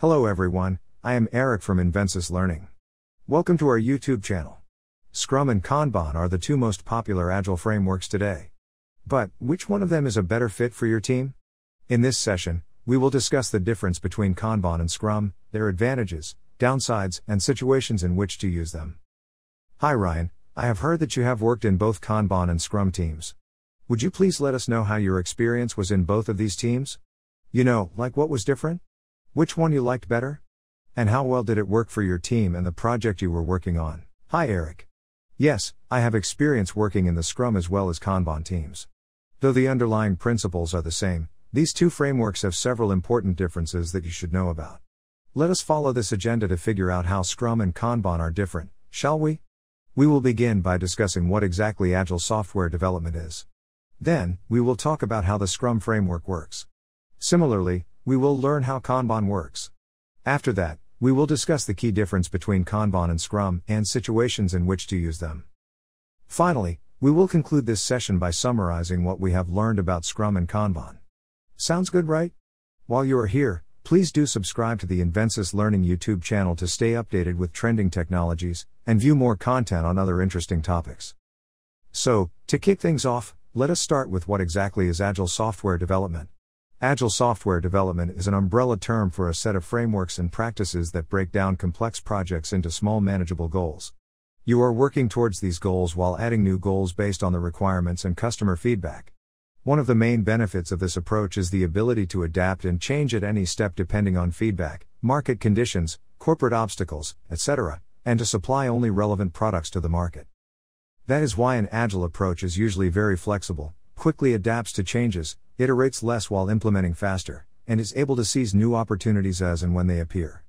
Hello everyone, I am Eric from Invensis Learning. Welcome to our YouTube channel. Scrum and Kanban are the two most popular Agile frameworks today. But, which one of them is a better fit for your team? In this session, we will discuss the difference between Kanban and Scrum, their advantages, downsides, and situations in which to use them. Hi Ryan, I have heard that you have worked in both Kanban and Scrum teams. Would you please let us know how your experience was in both of these teams? You know, like what was different? Which one you liked better? And how well did it work for your team and the project you were working on? Hi, Eric. Yes, I have experience working in the Scrum as well as Kanban teams. Though the underlying principles are the same, these two frameworks have several important differences that you should know about. Let us follow this agenda to figure out how Scrum and Kanban are different, shall we? We will begin by discussing what exactly Agile software development is. Then, we will talk about how the Scrum framework works. Similarly, we will learn how Kanban works. After that, we will discuss the key difference between Kanban and Scrum and situations in which to use them. Finally, we will conclude this session by summarizing what we have learned about Scrum and Kanban. Sounds good, right? While you are here, please do subscribe to the Invensis Learning YouTube channel to stay updated with trending technologies and view more content on other interesting topics. So, to kick things off, let us start with what exactly is Agile software development. Agile software development is an umbrella term for a set of frameworks and practices that break down complex projects into small manageable goals. You are working towards these goals while adding new goals based on the requirements and customer feedback. One of the main benefits of this approach is the ability to adapt and change at any step depending on feedback, market conditions, corporate obstacles, etc., and to supply only relevant products to the market. That is why an agile approach is usually very flexible, quickly adapts to changes, iterates less while implementing faster, and is able to seize new opportunities as and when they appear.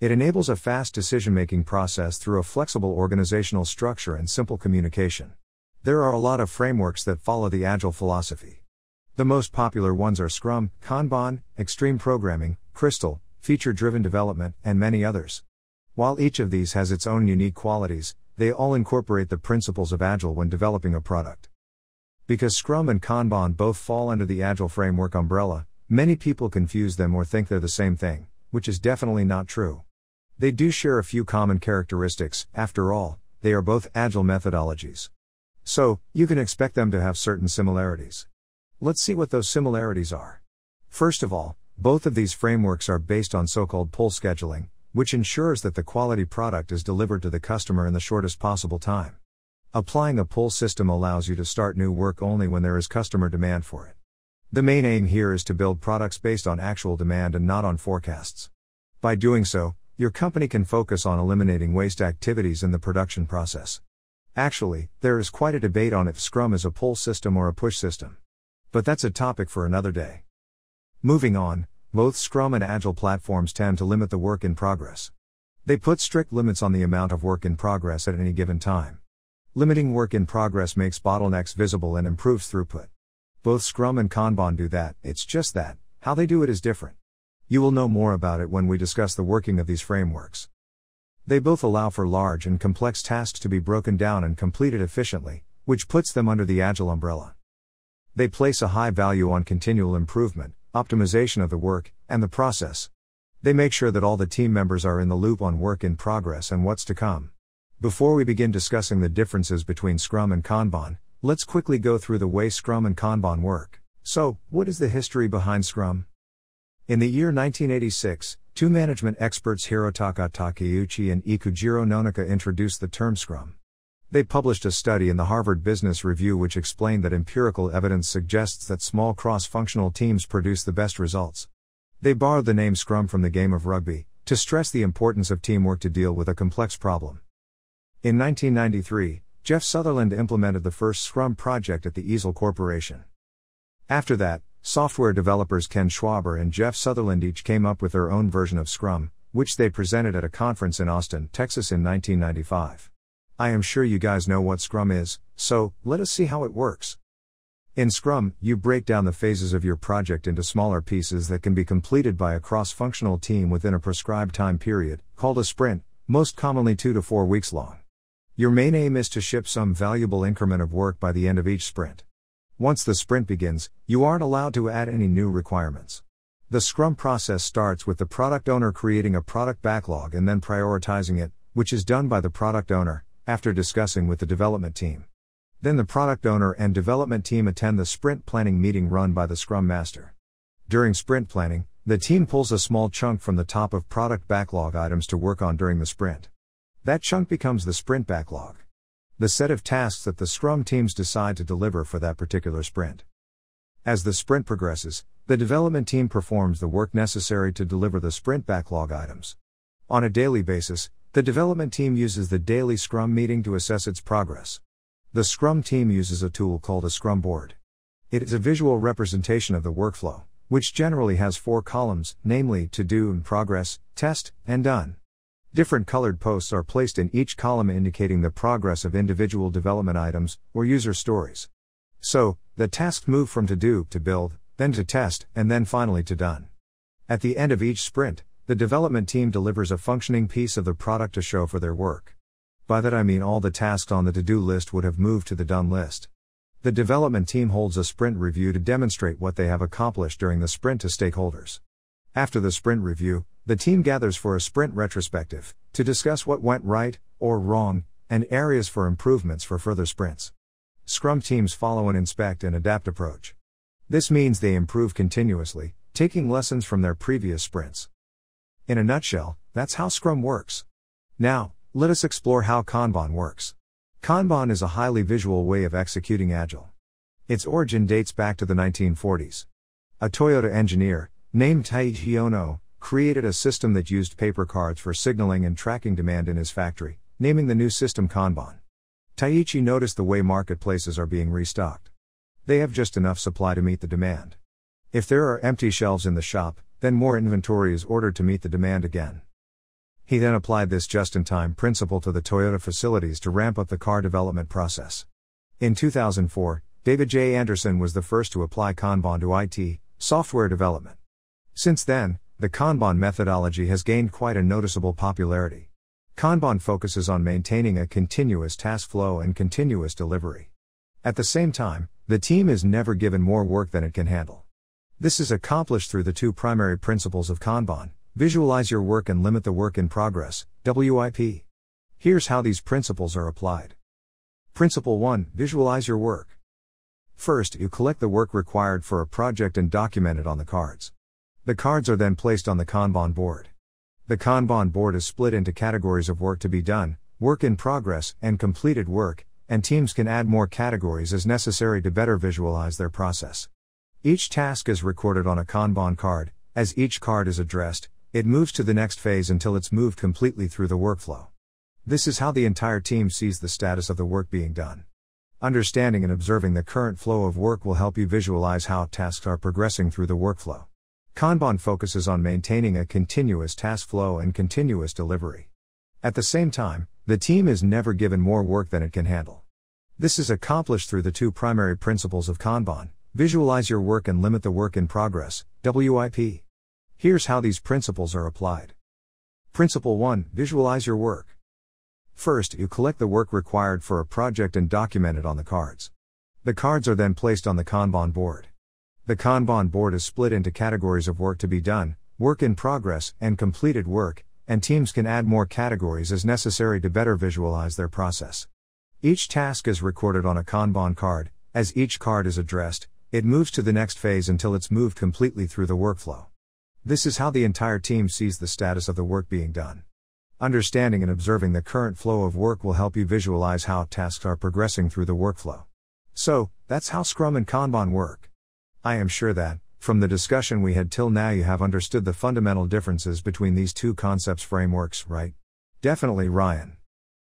It enables a fast decision making process through a flexible organizational structure and simple communication. There are a lot of frameworks that follow the Agile philosophy. The most popular ones are Scrum, Kanban, Extreme Programming, Crystal, Feature Driven Development, and many others. While each of these has its own unique qualities, they all incorporate the principles of Agile when developing a product. Because Scrum and Kanban both fall under the Agile framework umbrella, many people confuse them or think they're the same thing, which is definitely not true. They do share a few common characteristics, after all, they are both Agile methodologies. So, you can expect them to have certain similarities. Let's see what those similarities are. First of all, both of these frameworks are based on so called pull scheduling, which ensures that the quality product is delivered to the customer in the shortest possible time. Applying a pull system allows you to start new work only when there is customer demand for it. The main aim here is to build products based on actual demand and not on forecasts. By doing so, your company can focus on eliminating waste activities in the production process. Actually, there is quite a debate on if Scrum is a pull system or a push system. But that's a topic for another day. Moving on, both Scrum and Agile platforms tend to limit the work in progress. They put strict limits on the amount of work in progress at any given time. Limiting work in progress makes bottlenecks visible and improves throughput. Both Scrum and Kanban do that, it's just that, how they do it is different. You will know more about it when we discuss the working of these frameworks. They both allow for large and complex tasks to be broken down and completed efficiently, which puts them under the Agile umbrella. They place a high value on continual improvement, optimization of the work, and the process. They make sure that all the team members are in the loop on work in progress and what's to come. Before we begin discussing the differences between Scrum and Kanban, let's quickly go through the way Scrum and Kanban work. So, what is the history behind Scrum? In the year 1986, two management experts Hirotaka Takeuchi and Ikujiro Nonaka introduced the term Scrum. They published a study in the Harvard Business Review which explained that empirical evidence suggests that small cross functional teams produce the best results. They borrowed the name Scrum from the game of rugby, to stress the importance of teamwork to deal with a complex problem. In 1993, Jeff Sutherland implemented the first Scrum project at the Easel Corporation. After that, software developers Ken Schwaber and Jeff Sutherland each came up with their own version of Scrum, which they presented at a conference in Austin, Texas in 1995. I am sure you guys know what Scrum is, so let us see how it works. In Scrum, you break down the phases of your project into smaller pieces that can be completed by a cross functional team within a prescribed time period, called a sprint, most commonly 2 to 4 weeks long. Your main aim is to ship some valuable increment of work by the end of each sprint. Once the sprint begins, you aren't allowed to add any new requirements. The Scrum process starts with the product owner creating a product backlog and then prioritizing it, which is done by the product owner, after discussing with the development team. Then the product owner and development team attend the sprint planning meeting run by the Scrum Master. During sprint planning, the team pulls a small chunk from the top of product backlog items to work on during the sprint. That chunk becomes the sprint backlog. The set of tasks that the Scrum teams decide to deliver for that particular sprint. As the sprint progresses, the development team performs the work necessary to deliver the sprint backlog items. On a daily basis, the development team uses the daily Scrum meeting to assess its progress. The Scrum team uses a tool called a Scrum board. It is a visual representation of the workflow, which generally has four columns, namely to do and progress, test, and done. Different colored posts are placed in each column indicating the progress of individual development items or user stories. So, the tasks move from to do to build, then to test, and then finally to done. At the end of each sprint, the development team delivers a functioning piece of the product to show for their work. By that I mean all the tasks on the to do list would have moved to the done list. The development team holds a sprint review to demonstrate what they have accomplished during the sprint to stakeholders. After the sprint review, the team gathers for a sprint retrospective to discuss what went right or wrong and areas for improvements for further sprints. Scrum teams follow an inspect and adapt approach. This means they improve continuously, taking lessons from their previous sprints. In a nutshell, that's how Scrum works. Now, let us explore how Kanban works. Kanban is a highly visual way of executing Agile. Its origin dates back to the 1940s. A Toyota engineer, named Taiichi Ohno, created a system that used paper cards for signaling and tracking demand in his factory, naming the new system Kanban. Taiichi noticed the way marketplaces are being restocked. They have just enough supply to meet the demand. If there are empty shelves in the shop, then more inventory is ordered to meet the demand again. He then applied this just in time principle to the Toyota facilities to ramp up the car development process. In 2004, David J. Anderson was the first to apply Kanban to IT, software development. Since then, the Kanban methodology has gained quite a noticeable popularity. Kanban focuses on maintaining a continuous task flow and continuous delivery. At the same time, the team is never given more work than it can handle. This is accomplished through the two primary principles of Kanban visualize your work and limit the work in progress, WIP. Here's how these principles are applied. Principle 1 Visualize your work. First, you collect the work required for a project and document it on the cards. The cards are then placed on the Kanban board. The Kanban board is split into categories of work to be done, work in progress, and completed work, and teams can add more categories as necessary to better visualize their process. Each task is recorded on a Kanban card, as each card is addressed, it moves to the next phase until it's moved completely through the workflow. This is how the entire team sees the status of the work being done. Understanding and observing the current flow of work will help you visualize how tasks are progressing through the workflow. Kanban focuses on maintaining a continuous task flow and continuous delivery. At the same time, the team is never given more work than it can handle. This is accomplished through the two primary principles of Kanban visualize your work and limit the work in progress, WIP. Here's how these principles are applied. Principle 1 Visualize your work. First, you collect the work required for a project and document it on the cards. The cards are then placed on the Kanban board. The Kanban board is split into categories of work to be done, work in progress, and completed work, and teams can add more categories as necessary to better visualize their process. Each task is recorded on a Kanban card, as each card is addressed, it moves to the next phase until it's moved completely through the workflow. This is how the entire team sees the status of the work being done. Understanding and observing the current flow of work will help you visualize how tasks are progressing through the workflow. So, that's how Scrum and Kanban work. I am sure that, from the discussion we had till now, you have understood the fundamental differences between these two concepts frameworks, right? Definitely, Ryan.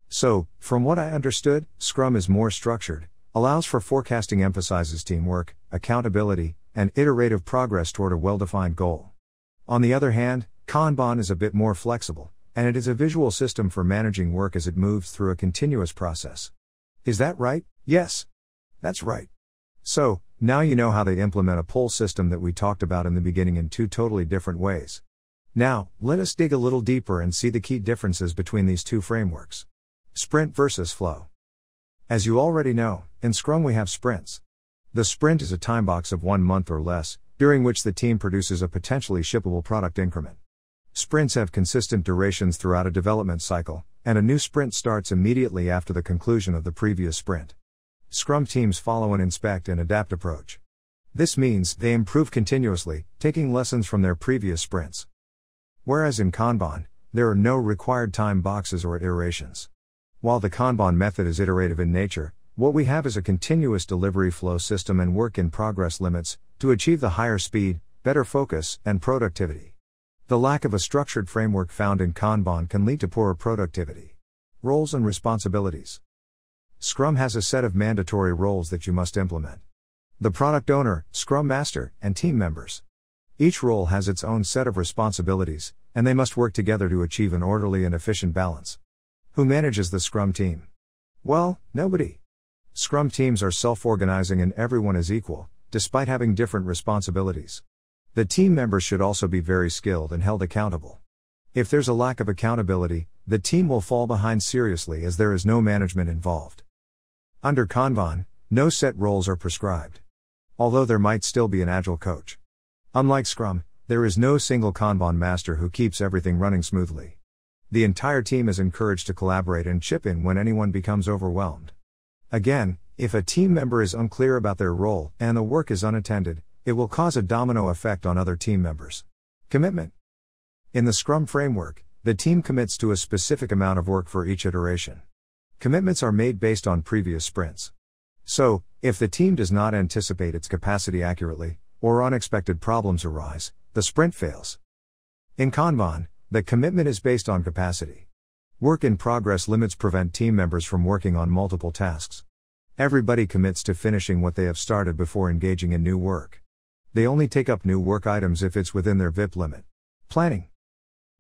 So, from what I understood, Scrum is more structured, allows for forecasting, emphasizes teamwork, accountability, and iterative progress toward a well defined goal. On the other hand, Kanban is a bit more flexible, and it is a visual system for managing work as it moves through a continuous process. Is that right? Yes. That's right. So, now you know how they implement a pull system that we talked about in the beginning in two totally different ways. Now, let us dig a little deeper and see the key differences between these two frameworks. Sprint versus flow. As you already know, in Scrum we have sprints. The sprint is a time box of one month or less, during which the team produces a potentially shippable product increment. Sprints have consistent durations throughout a development cycle, and a new sprint starts immediately after the conclusion of the previous sprint. Scrum teams follow an inspect and adapt approach. This means they improve continuously, taking lessons from their previous sprints. Whereas in Kanban, there are no required time boxes or iterations. While the Kanban method is iterative in nature, what we have is a continuous delivery flow system and work in progress limits to achieve the higher speed, better focus, and productivity. The lack of a structured framework found in Kanban can lead to poorer productivity. Roles and responsibilities. Scrum has a set of mandatory roles that you must implement. The product owner, Scrum Master, and team members. Each role has its own set of responsibilities, and they must work together to achieve an orderly and efficient balance. Who manages the Scrum team? Well, nobody. Scrum teams are self organizing and everyone is equal, despite having different responsibilities. The team members should also be very skilled and held accountable. If there's a lack of accountability, the team will fall behind seriously as there is no management involved. Under Kanban, no set roles are prescribed. Although there might still be an agile coach. Unlike Scrum, there is no single Kanban master who keeps everything running smoothly. The entire team is encouraged to collaborate and chip in when anyone becomes overwhelmed. Again, if a team member is unclear about their role and the work is unattended, it will cause a domino effect on other team members. Commitment In the Scrum framework, the team commits to a specific amount of work for each iteration. Commitments are made based on previous sprints. So, if the team does not anticipate its capacity accurately, or unexpected problems arise, the sprint fails. In Kanban, the commitment is based on capacity. Work in progress limits prevent team members from working on multiple tasks. Everybody commits to finishing what they have started before engaging in new work. They only take up new work items if it's within their WIP limit. Planning.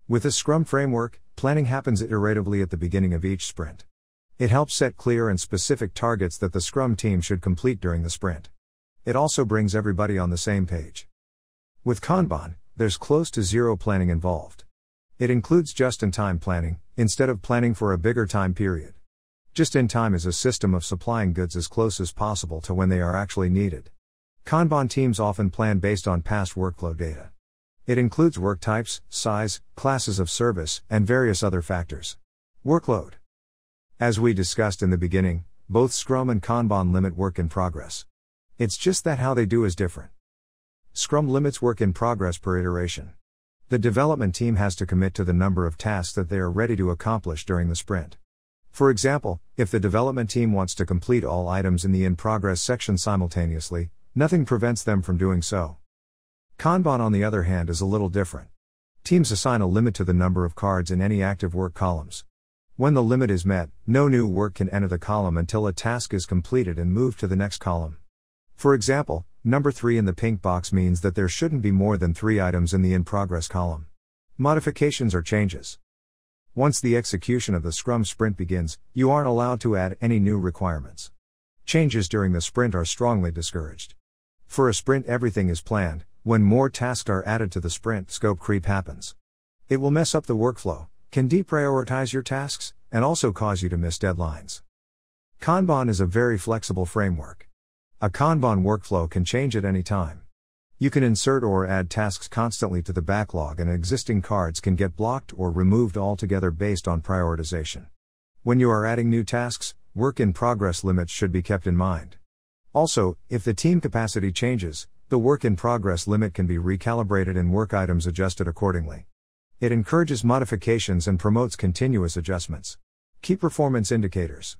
With a Scrum framework, planning happens iteratively at the beginning of each sprint. It helps set clear and specific targets that the Scrum team should complete during the sprint. It also brings everybody on the same page. With Kanban, there's close to zero planning involved. It includes just in time planning, instead of planning for a bigger time period. Just in time is a system of supplying goods as close as possible to when they are actually needed. Kanban teams often plan based on past workflow data. It includes work types, size, classes of service, and various other factors. Workload. As we discussed in the beginning, both Scrum and Kanban limit work in progress. It's just that how they do is different. Scrum limits work in progress per iteration. The development team has to commit to the number of tasks that they are ready to accomplish during the sprint. For example, if the development team wants to complete all items in the in progress section simultaneously, nothing prevents them from doing so. Kanban, on the other hand, is a little different. Teams assign a limit to the number of cards in any active work columns. When the limit is met, no new work can enter the column until a task is completed and moved to the next column. For example, number 3 in the pink box means that there shouldn't be more than 3 items in the in progress column. Modifications or changes. Once the execution of the Scrum sprint begins, you aren't allowed to add any new requirements. Changes during the sprint are strongly discouraged. For a sprint, everything is planned. When more tasks are added to the sprint, scope creep happens. It will mess up the workflow, can deprioritize your tasks, and also cause you to miss deadlines. Kanban is a very flexible framework. A Kanban workflow can change at any time. You can insert or add tasks constantly to the backlog, and existing cards can get blocked or removed altogether based on prioritization. When you are adding new tasks, work in progress limits should be kept in mind. Also, if the team capacity changes, the work in progress limit can be recalibrated and work items adjusted accordingly. It encourages modifications and promotes continuous adjustments. Key performance indicators.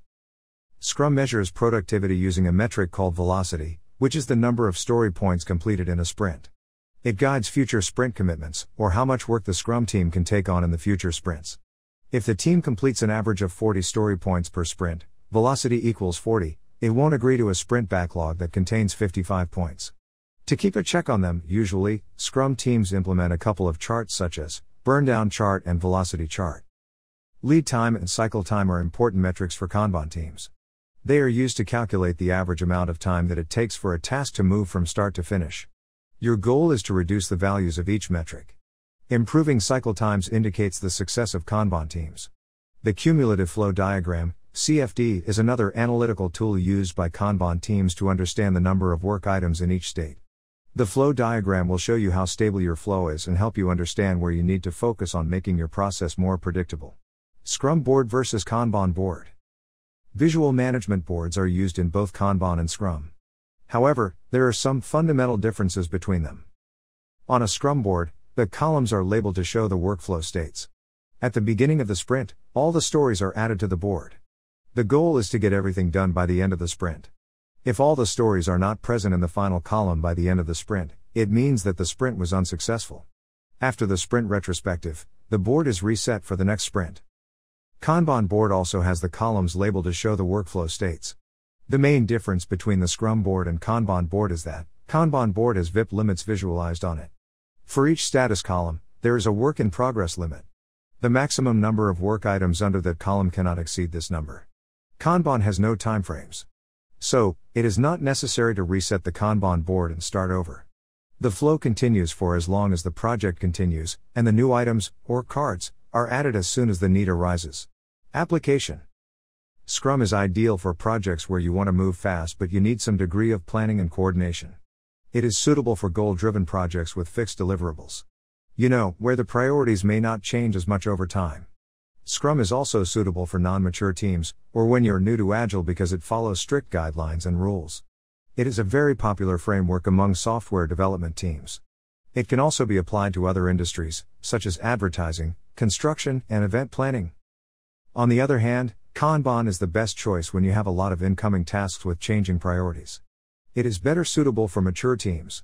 Scrum measures productivity using a metric called velocity, which is the number of story points completed in a sprint. It guides future sprint commitments, or how much work the Scrum team can take on in the future sprints. If the team completes an average of 40 story points per sprint, velocity equals 40, it won't agree to a sprint backlog that contains 55 points. To keep a check on them, usually, Scrum teams implement a couple of charts such as burn down chart and velocity chart. Lead time and cycle time are important metrics for Kanban teams. They are used to calculate the average amount of time that it takes for a task to move from start to finish. Your goal is to reduce the values of each metric. Improving cycle times indicates the success of Kanban teams. The cumulative flow diagram, CFD, is another analytical tool used by Kanban teams to understand the number of work items in each state. The flow diagram will show you how stable your flow is and help you understand where you need to focus on making your process more predictable. Scrum board versus Kanban board. Visual management boards are used in both Kanban and Scrum. However, there are some fundamental differences between them. On a Scrum board, the columns are labeled to show the workflow states. At the beginning of the sprint, all the stories are added to the board. The goal is to get everything done by the end of the sprint. If all the stories are not present in the final column by the end of the sprint, it means that the sprint was unsuccessful. After the sprint retrospective, the board is reset for the next sprint. Kanban board also has the columns labeled to show the workflow states. The main difference between the Scrum board and Kanban board is that Kanban board has WIP limits visualized on it. For each status column, there is a work in progress limit. The maximum number of work items under that column cannot exceed this number. Kanban has no timeframes. So, it is not necessary to reset the Kanban board and start over. The flow continues for as long as the project continues, and the new items, or cards, are added as soon as the need arises. Application Scrum is ideal for projects where you want to move fast but you need some degree of planning and coordination. It is suitable for goal driven projects with fixed deliverables. You know, where the priorities may not change as much over time. Scrum is also suitable for non mature teams, or when you're new to Agile because it follows strict guidelines and rules. It is a very popular framework among software development teams. It can also be applied to other industries, such as advertising, construction, and event planning. On the other hand, Kanban is the best choice when you have a lot of incoming tasks with changing priorities. It is better suitable for mature teams.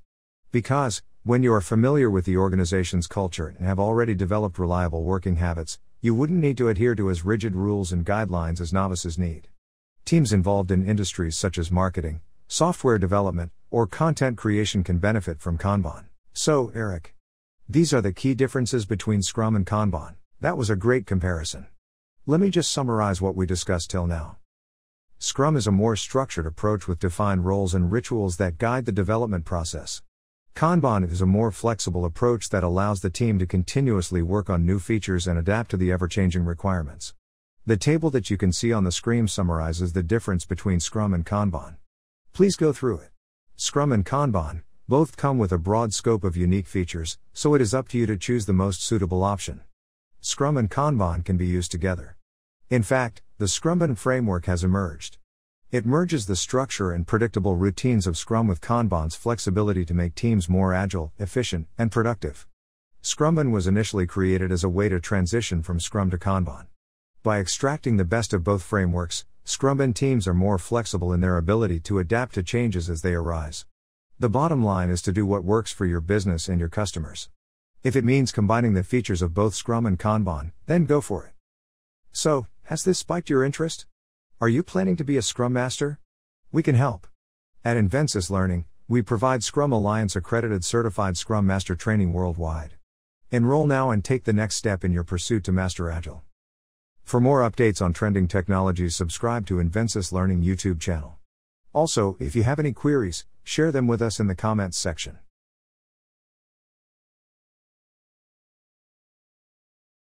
Because, when you are familiar with the organization's culture and have already developed reliable working habits, you wouldn't need to adhere to as rigid rules and guidelines as novices need. Teams involved in industries such as marketing, software development, or content creation can benefit from Kanban. So, Eric, these are the key differences between Scrum and Kanban. That was a great comparison. Let me just summarize what we discussed till now. Scrum is a more structured approach with defined roles and rituals that guide the development process. Kanban is a more flexible approach that allows the team to continuously work on new features and adapt to the ever changing requirements. The table that you can see on the screen summarizes the difference between Scrum and Kanban. Please go through it. Scrum and Kanban, both come with a broad scope of unique features, so it is up to you to choose the most suitable option. Scrum and Kanban can be used together. In fact, the Scrumban framework has emerged. It merges the structure and predictable routines of Scrum with Kanban's flexibility to make teams more agile, efficient, and productive. Scrumban was initially created as a way to transition from Scrum to Kanban. By extracting the best of both frameworks, Scrumban teams are more flexible in their ability to adapt to changes as they arise. The bottom line is to do what works for your business and your customers. If it means combining the features of both Scrum and Kanban, then go for it. So, has this spiked your interest? Are you planning to be a Scrum Master? We can help. At Invensis Learning, we provide Scrum Alliance accredited certified Scrum Master training worldwide. Enroll now and take the next step in your pursuit to master Agile. For more updates on trending technologies, subscribe to Invensis Learning YouTube channel. Also, if you have any queries, share them with us in the comments section.